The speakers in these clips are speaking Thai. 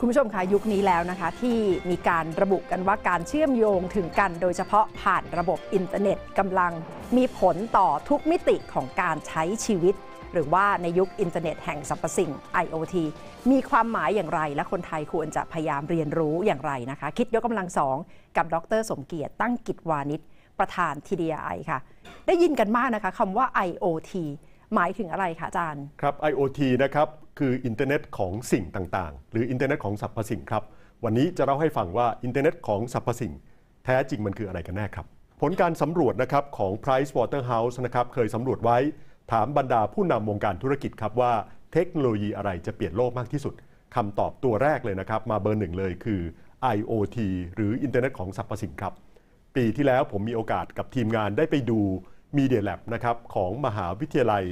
คุณผู้ชมคะยุคนี้แล้วนะคะ ที่มีการระบุกันว่าการเชื่อมโยงถึงกันโดยเฉพาะผ่านระบบอินเทอร์เน็ตกำลังมีผลต่อทุกมิติของการใช้ชีวิต หรือว่าในยุคอินเทอร์เน็ตแห่งสรรพสิ่ง IoT มีความหมายอย่างไรและคนไทยควรจะพยายามเรียนรู้อย่างไรนะคะ คิดยกกำลังสองกับดร สมเกียรติตั้งกิจวานิชประธาน TDRI ค่ะ ได้ยินกันมากนะคะคำว่า IoT หมายถึงอะไรคะอาจารย์ ครับ IoT นะครับ คืออินเทอร์เน็ตของสิ่งต่างๆ หรืออินเทอร์เน็ตของสรรพสิ่งครับ วันนี้จะเล่าให้ฟังว่าอินเทอร์เน็ตของสรรพสิ่ง แท้จริงมันคืออะไรกันแน่ครับ ผลการสำรวจนะครับของ Price Waterhouse นะครับเคยสำรวจไว้ถามบรรดาผู้นำวงการธุรกิจครับว่าเทคโนโลยีอะไรจะเปลี่ยนโลกมากที่สุดคำตอบตัวแรกเลยนะครับ มาเบอร์หนึ่งเลยคือ IoT หรืออินเทอร์เน็ตของสรรพสิ่งครับ ปีที่แล้วผมมีโอกาสกับทีมงานได้ไปดู Media Lab นะครับของมหาวิทยาลัย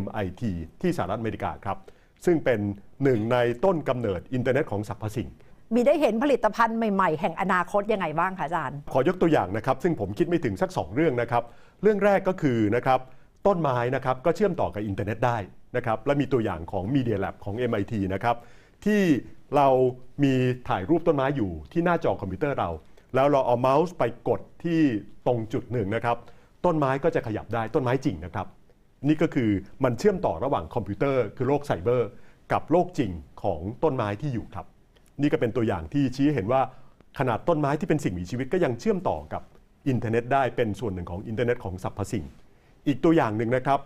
MIT ที่สหรัฐอเมริกาครับ ซึ่งเป็นหนึ่งในต้นกำเนิดอินเทอร์เน็ตของสรรพสิ่ง มีได้เห็นผลิตภัณฑ์ใหม่ ๆ แห่งอนาคตยังไงบ้างคะอาจารย์ ขอยกตัวอย่างนะครับ ซึ่งผมคิดไม่ถึงสัก 2 เรื่องนะครับ เรื่องแรกก็คือนะครับต้นไม้นะครับก็เชื่อมต่อกับอินเทอร์เน็ตได้นะครับและมีตัวอย่างของ Media Lab ของ MIT นะครับที่เรามีถ่ายรูปต้นไม้อยู่ที่หน้าจอคอมพิวเตอร์เรา แล้วเราเอาเมาส์ไปกดที่ตรงจุดหนึ่งนะครับต้นไม้ก็จะขยับได้ต้นไม้จริงนะครับ นี่ก็คือมันเชื่อมต่อระหว่างคอมพิวเตอร์คือโลกไซเบอร์ กับโลกจริงของต้นไม้ที่อยู่ครับ นี่ก็เป็นตัวอย่างที่ชี้เห็นว่าขนาดต้นไม้ที่เป็นสิ่งมีชีวิตก็ยังเชื่อมต่อกับอินเทอร์เน็ตได้เป็นส่วนหนึ่งของอินเทอร์เน็ตของสรรพสิ่ง อีกตัวอย่างหนึ่งนะครับ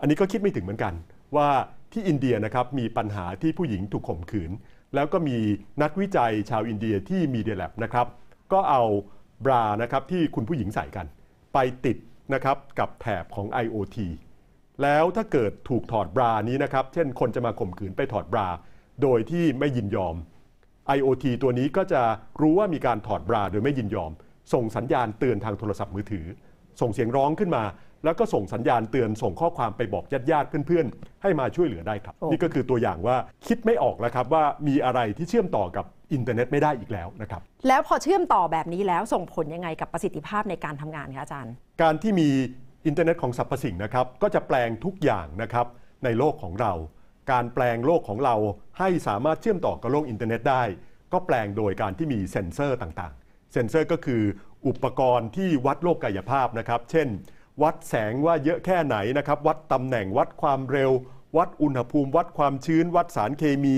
อันนี้ก็คิดไม่ถึงเหมือนกัน ว่าที่อินเดียนะครับมีปัญหาที่ผู้หญิงถูกข่มขืน แล้วก็มีนักวิจัยชาวอินเดียที่มีเดียแลบนะครับก็เอาบรานะครับที่คุณผู้หญิงใส่กัน ไปติดนะครับกับแถบของ IoT แล้วถ้าเกิดถูกถอดบรานี้นะครับ เช่นคนจะมาข่มขืนไปถอดบรา โดยที่ไม่ยินยอม IoT ตัวนี้ก็จะรู้ว่ามีการถอดบราโดยไม่ยินยอม ส่งสัญญาณเตือนทางโทรศัพท์มือถือ ส่งเสียงร้องขึ้นมา แล้วก็ส่งสัญญาณเตือนส่งข้อความไปบอกญาติญาติๆเพื่อนๆ ให้มาช่วยเหลือได้ครับโอ้นี่ก็คือตัวอย่างว่าคิดไม่ออกแล้วครับว่ามีอะไรที่เชื่อมต่อกับอินเทอร์เน็ตไม่ได้อีกแล้วนะครับแล้วพอเชื่อมต่อแบบนี้แล้วส่งผลยังไงกับประสิทธิภาพในการทำงานคะอาจารย์ การที่มี อินเทอร์เน็ตของสรรพสิ่งนะครับ ก็จะแปลงทุกอย่างนะครับในโลกของเรา การแปลงโลกของเราให้สามารถเชื่อมต่อกับโลกอินเทอร์เน็ตได้ ก็แปลงโดยการที่มีเซ็นเซอร์ต่างๆ เซ็นเซอร์ก็คืออุปกรณ์ที่วัดโลกกายภาพนะครับ เช่น วัดแสงว่าเยอะแค่ไหนนะครับ วัดตำแหน่งวัดความเร็ว วัดอุณหภูมิ วัดความชื้น วัดสารเคมี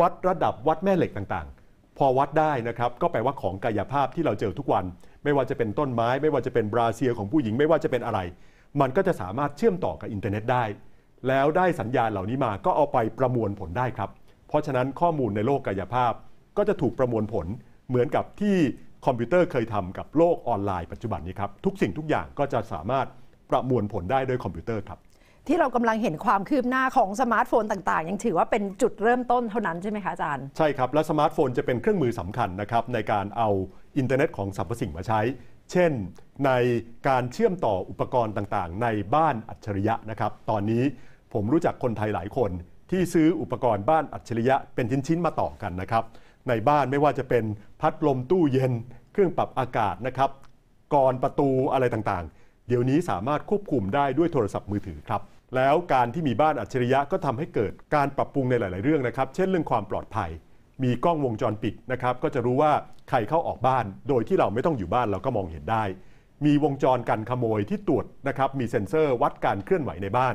วัดระดับวัดแม่เหล็กต่างๆ พอวัดได้นะครับ ก็แปลว่าของกายภาพที่เราเจอทุกวัน ไม่ว่าจะเป็นต้นไม้ ไม่ว่าจะเป็นบราเซียร์ของผู้หญิงไม่ว่าจะเป็นอะไร มันก็จะสามารถเชื่อมต่อกับอินเทอร์เน็ตได้ แล้วได้สัญญาณเหล่านี้มาก็เอาไปประมวลผลได้ครับ เพราะฉะนั้นข้อมูลในโลกกายภาพ ก็จะถูกประมวลผลเหมือนกับที่คอมพิวเตอร์เคยทำกับโลกออนไลน์ปัจจุบันนี้ครับทุกสิ่งทุกอย่างก็จะสามารถประมวลผลได้ด้วยคอมพิวเตอร์ครับที่เรากำลังเห็นความคืบหน้าของสมาร์ทโฟนต่างๆ ยังถือว่าเป็นจุดเริ่มต้นเท่านั้นใช่ไหมคะอาจารย์ ใช่ครับ และสมาร์ทโฟนจะเป็นเครื่องมือสำคัญนะครับในการเอา อินเทอร์เน็ตของสรรพสิ่งมาใช้ เช่น ในการเชื่อมต่ออุปกรณ์ต่างๆ ในบ้านอัจฉริยะนะครับ ตอนนี้ผมรู้จักคนไทยหลายคนที่ซื้ออุปกรณ์บ้านอัจฉริยะเป็นชิ้นๆมาต่อกันนะครับ ในบ้านไม่ว่าจะเป็นพัดลมตู้เย็น เครื่องปรับอากาศนะครับกรประตูอะไรต่างๆ เดี๋ยวนี้สามารถควบคุมได้ด้วยโทรศัพท์มือถือครับ แล้วการที่มีบ้านอัจฉริยะก็ทำให้เกิดการปรับปรุงในหลาย ๆ เรื่องนะครับ เช่นเรื่องความปลอดภัย มีกล้องวงจรปิดนะครับก็จะรู้ว่าใครเข้าออกบ้าน โดยที่เราไม่ต้องอยู่บ้านเราก็มองเห็นได้ มีวงจรกันขโมยที่ตรวจนะครับมีเซ็นเซอร์วัดการเคลื่อนไหวในบ้าน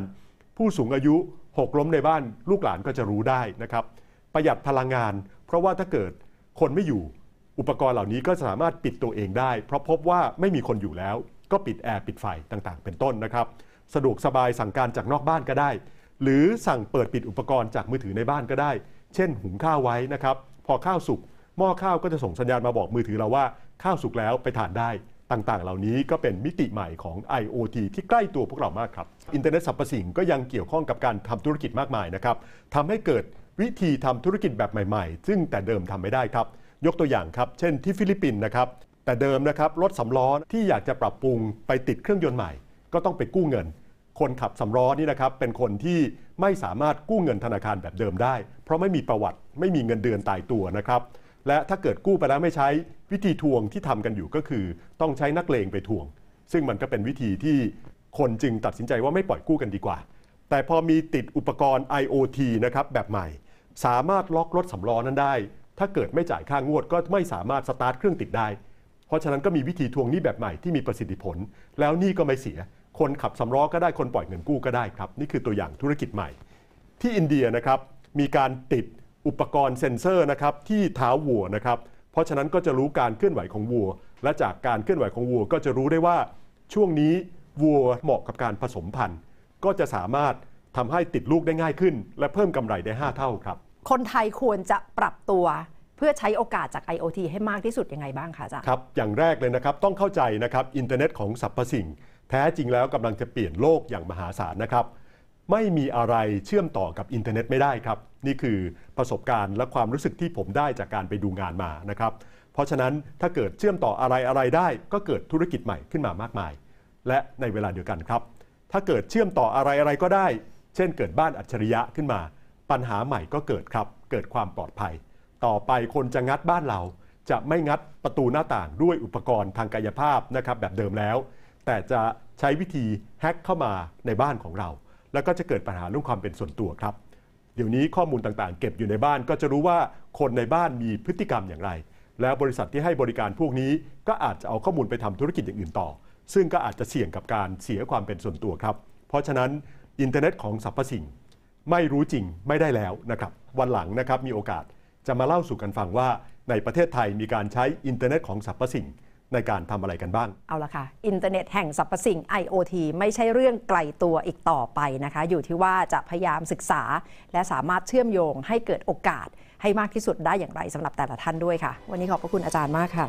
ผู้สูงอายุหกล้มในบ้านลูกหลานก็จะรู้ได้นะครับประหยัดพลังงาน เพราะว่าถ้าเกิดคนไม่อยู่อุปกรณ์เหล่านี้ก็สามารถปิดตัวเองได้ เพราะพบว่าไม่มีคนอยู่แล้ว ก็ปิดแอร์ปิดไฟต่างๆ เป็นต้นนะครับสะดวกสบายสั่งการจากนอกบ้านก็ได้ หรือสั่งเปิดปิดอุปกรณ์จากมือถือในบ้านก็ได้ เช่น หุงข้าวไว้นะครับ พอข้าวสุกหม้อข้าวก็จะส่งสัญญาณมาบอกมือถือเราว่าข้าวสุกแล้วไปทานได้ต่างๆ เหล่านี้ก็เป็นมิติใหม่ของ IoT ที่ใกล้ตัวพวกเรามากครับอินเทอร์เน็ตสรรพสิ่งก็ยังเกี่ยวข้องกับการทำธุรกิจมากมายนะครับทำให้เกิดวิธีทำธุรกิจแบบใหม่ๆ ซึ่งแต่เดิมทำไม่ได้ครับ ยกตัวอย่างครับ เช่นที่ฟิลิปปินส์นะครับ แต่เดิมนะครับรถสำล้อที่อยากจะปรับปรุงไปติดเครื่องยนต์ใหม่ ก็ต้องไปกู้เงิน คนขับสำล้อนี่นะครับเป็นคนที่ ไม่สามารถกู้เงินธนาคารแบบเดิมได้ เพราะไม่มีประวัติไม่มีเงินเดือนตายตัวนะครับ และถ้าเกิดกู้ไปแล้วไม่ใช้วิธีทวงที่ทำกันอยู่ก็คือ ต้องใช้นักเลงไปทวง ซึ่งมันก็เป็นวิธีที่คนจึงตัดสินใจว่าไม่ปล่อยกู้กันดีกว่า แต่พอมีติดอุปกรณ์ IoT นะครับแบบใหม่ สามารถล็อกรถสามล้อนั้นได้ ถ้าเกิดไม่จ่ายค่างวดก็ไม่สามารถสตาร์ทเครื่องติดได้ เพราะฉะนั้นก็มีวิธีทวงหนี้แบบใหม่ที่มีประสิทธิผล แล้วหนี้ก็ไม่เสีย คนขับสามล้อก็ได้คนปล่อยเงินกู้ก็ได้ครับ นี่คือตัวอย่างธุรกิจใหม่ ที่อินเดียนะครับมีการติดอุปกรณ์เซ็นเซอร์นะครับที่เท้าวัวนะครับเพราะฉะนั้นก็จะรู้การเคลื่อนไหวของวัว และจากการเคลื่อนไหวของวัว ก็จะรู้ได้ว่าช่วงนี้วัวเหมาะกับการผสมพันธุ์ ก็จะสามารถทำให้ติดลูกได้ง่ายขึ้น และเพิ่มกำไรได้ 5 เท่าครับ คนไทยควรจะปรับตัวเพื่อใช้โอกาสจาก IoT ให้มากที่สุดยังไงบ้างคะอาจารย์ครับ อย่างแรกเลยนะครับ ต้องเข้าใจนะครับ อินเทอร์เน็ตของสรรพสิ่ง แท้จริงแล้วกำลังจะเปลี่ยนโลกอย่างมหาศาลนะครับ ไม่มีอะไรเชื่อมต่อกับอินเทอร์เน็ตไม่ได้ครับ นี่คือประสบการณ์และความรู้สึกที่ผมได้จากการไปดูงานมานะครับ เพราะฉะนั้นถ้าเกิดเชื่อมต่ออะไรอะไรได้ ก็เกิดธุรกิจใหม่ขึ้นมามากมาย และในเวลาเดียวกันครับ ถ้าเกิดเชื่อมต่ออะไรอะไรก็ได้ เช่น เกิดบ้านอัจฉริยะขึ้นมา ปัญหาใหม่ก็เกิดครับ เกิดความปลอดภัย ต่อไปคนจะงัดบ้านเรา จะไม่งัดประตูหน้าต่างด้วยอุปกรณ์ทางกายภาพนะครับแบบเดิมแล้ว แต่จะใช้วิธีแฮ็กเข้ามาในบ้านของเรา แล้วก็จะเกิดปัญหาเรื่องความเป็นส่วนตัวครับ เดี๋ยวนี้ข้อมูลต่างๆ เก็บอยู่ในบ้านก็จะรู้ว่าคนในบ้านมีพฤติกรรมอย่างไร แล้วบริษัทที่ให้บริการพวกนี้ก็อาจจะเอาข้อมูลไปทำธุรกิจอย่างอื่นต่อ ซึ่งก็อาจจะเสี่ยงกับการเสียความเป็นส่วนตัวครับ เพราะฉะนั้นอินเทอร์เน็ตของสรรพสิ่ง ไม่รู้จริงไม่ได้แล้วนะครับวันหลังนะครับมีโอกาสจะมาเล่าสู่กันฟังว่าในประเทศไทยมีการใช้อินเทอร์เน็ตของสรรพสิ่ง ในการทำอะไรกันบ้าง เอาละค่ะ อินเทอร์เน็ตแห่งสรรพสิ่ง IoT ไม่ใช่เรื่องไกลตัวอีกต่อไปนะคะ อยู่ที่ว่าจะพยายามศึกษา และสามารถเชื่อมโยงให้เกิดโอกาสให้มากที่สุดได้อย่างไรสำหรับแต่ละท่านด้วยค่ะ วันนี้ขอบพระคุณอาจารย์มากค่ะ